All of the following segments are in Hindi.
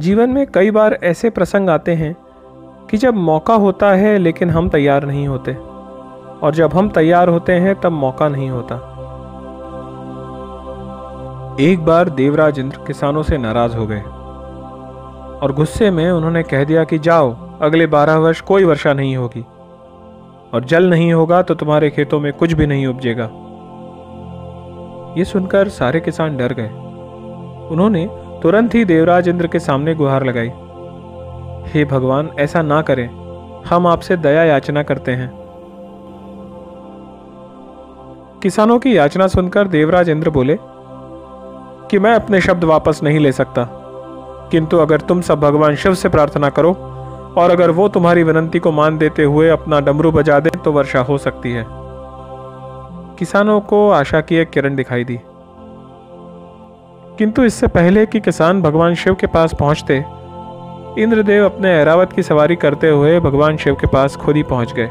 जीवन में कई बार ऐसे प्रसंग आते हैं कि जब मौका होता है, लेकिन हम तैयार नहीं होते। और जब हम तैयार होते हैं, तब मौका नहीं होता। एक बार देवराज इंद्र किसानों से नाराज़ हो गए। और गुस्से में उन्होंने कह दिया कि, जाओ, अगले बारह वर्ष कोई वर्षा नहीं होगी। और जल नहीं होगा तो तुम्हारे खेतों में कुछ भी नहीं उपजेगा। ये सुनकर सारे किसान डर गए। उन्होंने तुरंत ही देवराज इंद्र के सामने गुहार लगाई। हे भगवान, ऐसा ना करें। हम आपसे दया याचना करते हैं। किसानों की याचना सुनकर देवराज इंद्र बोले, कि मैं अपने शब्द वापस नहीं ले सकता। किंतु अगर तुम सब भगवान शिव से प्रार्थना करो, और अगर वो तुम्हारी विनंती को मान देते हुए अपना डमरू बजा दे तो वर्षा हो सकती है। किसानों को आशा की एक किरण दिखाई दी। किंतु इससे पहले कि किसान भगवान शिव के पास पहुँचते, इंद्रदेव अपने ऐरावत की सवारी करते हुए भगवान शिव के पास खुद ही पहुँच गए।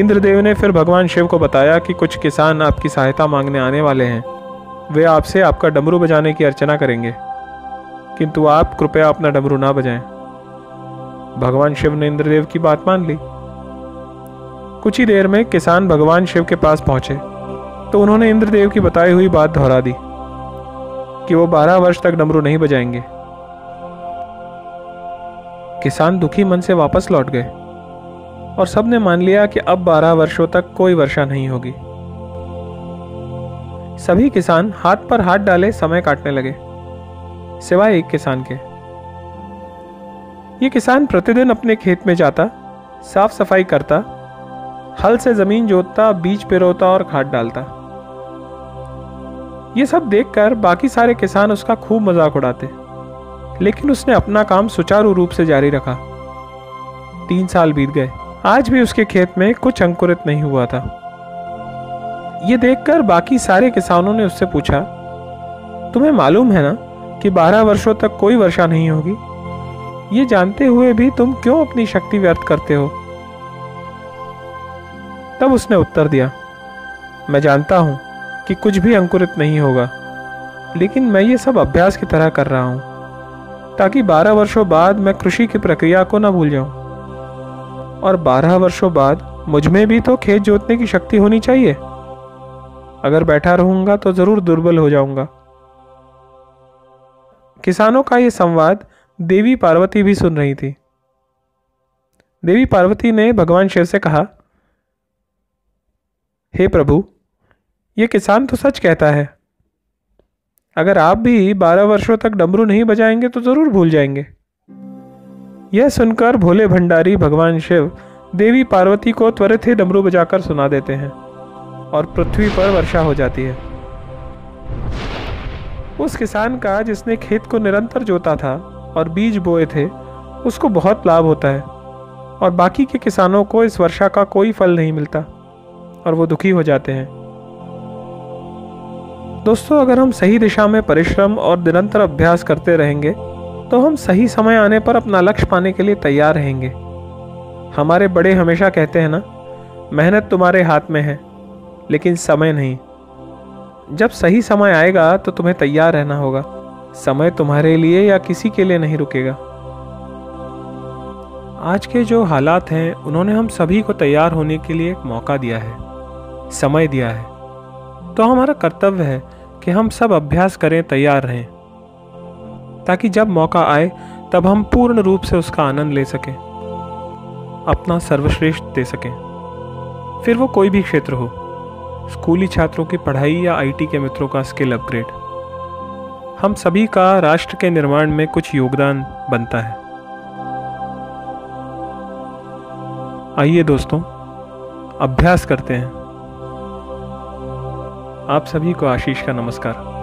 इंद्रदेव ने फिर भगवान शिव को बताया कि कुछ किसान आपकी सहायता मांगने आने वाले हैं। वे आपसे आपका डमरू बजाने की अर्चना करेंगे। किंतु आप कृपया अपना डमरू ना बजाएँ। भगवान शिव ने इंद्रदेव की बात मान ली। कुछ ही देर में किसान भगवान शिव के पास पहुँचे तो उन्होंने इंद्रदेव की बताई हुई बात दोहरा दी। कि वो बारह वर्ष तक डमरू नहीं बजाएँगे। किसान दुखी मन से वापस लौट गए और सबने मान लिया कि अब बारह वर्षों तक कोई वर्षा नहीं होगी। सभी किसान हाथ पर हाथ डाले समय काटने लगे, सिवाय एक किसान के। ये किसान प्रतिदिन अपने खेत में जाता, साफ़ सफ़ाई करता, हल से ज़मीन जोतता, बीज पिरोता और खाद डालता। ये सब देखकर बाकी सारे किसान उसका खूब मज़ाक उड़ाते। लेकिन उसने अपना काम सुचारू रूप से जारी रखा। तीन साल बीत गए। आज भी उसके खेत में कुछ अंकुरित नहीं हुआ था। ये देखकर बाकी सारे किसानों ने उससे पूछा, तुम्हें मालूम है ना कि बारह वर्षों तक कोई वर्षा नहीं होगी? ये जानते हुए भी तुम क्यों अपनी शक्ति व्यर्थ करते हो? तब उसने उत्तर दिया, मैं जानता हूँ। कि कुछ भी अंकुरित नहीं होगा। लेकिन मैं ये सब अभ्यास की तरह कर रहा हूँ, ताकि बारह वर्षों बाद मैं कृषि की प्रक्रिया को ना भूल जाऊँ। और बारह वर्षों बाद मुझमें भी तो खेत जोतने की शक्ति होनी चाहिए। अगर बैठा रहूँगा तो ज़रूर दुर्बल हो जाऊँगा। किसानों का यह संवाद देवी पार्वती भी सुन रही थी। देवी पार्वती ने भगवान शिव से कहा, हे hey प्रभु ये किसान तो सच कहता है। अगर आप भी बारह वर्षों तक डमरू नहीं बजाएँगे तो ज़रूर भूल जाएँगे। यह सुनकर भोले भंडारी भगवान शिव देवी पार्वती को त्वरित ही डमरू बजाकर सुना देते हैं और पृथ्वी पर वर्षा हो जाती है। उस किसान का जिसने खेत को निरंतर जोता था और बीज बोए थे, उसको बहुत लाभ होता है और बाकी के किसानों को इस वर्षा का कोई फल नहीं मिलता और वो दुखी हो जाते हैं। दोस्तों, अगर हम सही दिशा में परिश्रम और निरंतर अभ्यास करते रहेंगे तो हम सही समय आने पर अपना लक्ष्य पाने के लिए तैयार रहेंगे। हमारे बड़े हमेशा कहते हैं ना, मेहनत तुम्हारे हाथ में है, लेकिन समय नहीं। जब सही समय आएगा तो तुम्हें तैयार रहना होगा। समय तुम्हारे लिए या किसी के लिए नहीं रुकेगा। आज के जो हालात हैं, उन्होंने हम सभी को तैयार होने के लिए एक मौका दिया है। समय दिया है। तो हमारा कर्तव्य है कि हम सब अभ्यास करें, तैयार रहें। ताकि जब मौका आए, तब हम पूर्ण रूप से उसका आनंद ले सकें, अपना सर्वश्रेष्ठ दे सकें। फिर वो कोई भी क्षेत्र हो, स्कूली छात्रों की पढ़ाई या आईटी के मित्रों का स्किल अपग्रेड। हम सभी का राष्ट्र के निर्माण में कुछ योगदान बनता है। आइए दोस्तों, अभ्यास करते हैं। आप सभी को आशीष का नमस्कार।